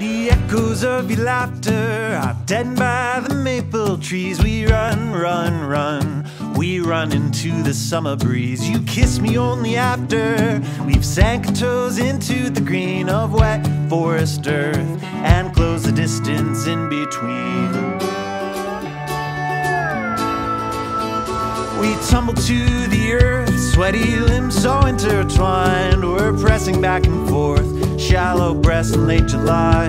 The echoes of your laughter are deadened by the maple trees. We run, run, run. We run into the summer breeze. You kiss me only after we've sank toes into the green of wet forest earth and close the distance in between. We tumble to the earth, sweaty limbs so intertwined. We're pressing back and forth, shallow breaths in late July.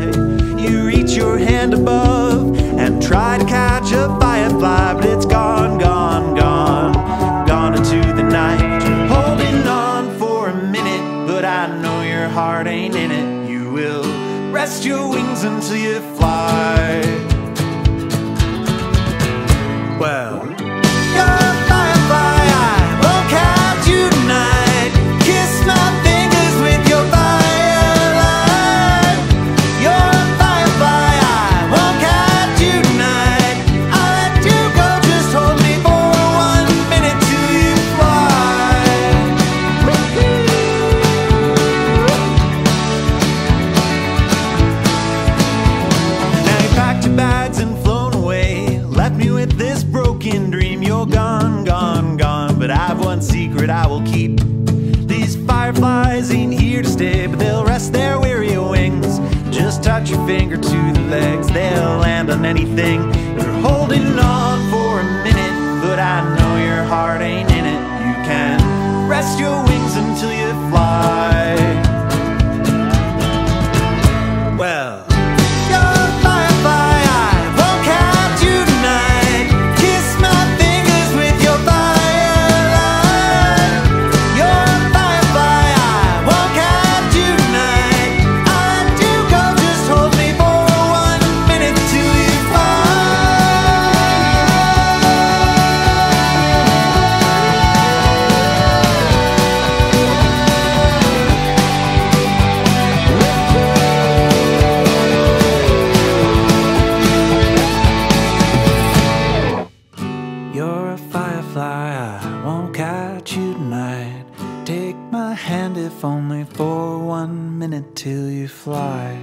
You reach your hand above and try to catch a firefly, but it's gone, gone, gone, gone into the night. Holding on for a minute, but I know your heart ain't in it. You will rest your wings until you fly. Well, But I've one secret I will keep. These fireflies ain't here to stay, but they'll rest their weary wings. Just touch your finger to the legs, they'll land on anything. You're holding on for a minute, but I know A firefly, I won't catch you tonight. Take my hand if only for one minute till you fly.